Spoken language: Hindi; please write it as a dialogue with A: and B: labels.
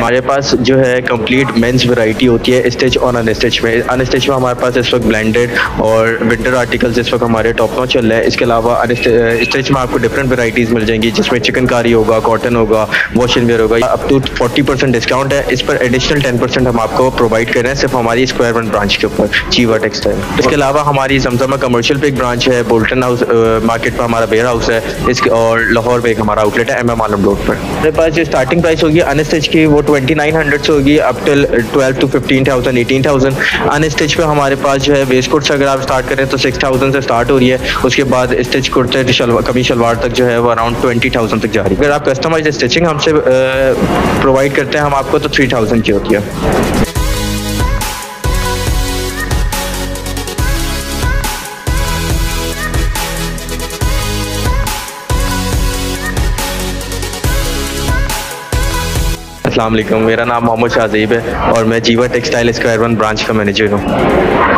A: हमारे पास जो है कंप्लीट मेंस वैरायटी होती है स्टिच और अनस्टिच में। अनस्टिच में हमारे पास इस वक्त ब्लेंडेड और विंटर आर्टिकल्स इस वक्त हमारे टॉप में चल रहा है। इसके अलावा स्टिच में आपको डिफरेंट वैरायटीज़ मिल जाएँगी, जिसमें चिकनकारी होगा कॉटन होगा वॉशिंग वेयर होगा। Up to forty percent discount है। इस पर एडिशनल टेन परसेंट हम आपको प्रोवाइड कर रहे हैं सिर्फ़ हमारी स्क्वायर वन ब्रांच के ऊपर चीवा टेक्सटाइल इसके अलावा हमारी जमजमा कमर्शियल पे एक ब्रांच है बोल्टन हाउस मार्केट पर हमारा बेयर हाउस है। इसके और लाहौर पे एक हमारा आउटलेट है एम एम आलम रोड पर। हमारे पास जो स्टार्टिंग प्राइस होगी अनस्टिच की, वो ट्वेंटी नाइन हंड्रेड से होगी up till twelve to fifteen thousand eighteen thousand unstitch पे हमारे पास जो है वेस्ट कोट्स अगर आप स्टार्ट करें तो सिक्स थाउज़ेंड से स्टार्ट हो रही है। उसके बाद स्टिच कुर्ते कभी शलवार तक जो है वो अराउंड ट्वेंटी थाउज़ेंड तक जा रही है। अगर आप कस्टमाइज स्टिचिंग हमसे प्रोवाइड करते हैं, हम आपको तो थ्री थाउज़ेंड की होती है। अस्सलाम वालेकुम मेरा नाम मोहम्मद शाहजीब है और मैं Jeeva textile square one branch का मैनेजर हूँ।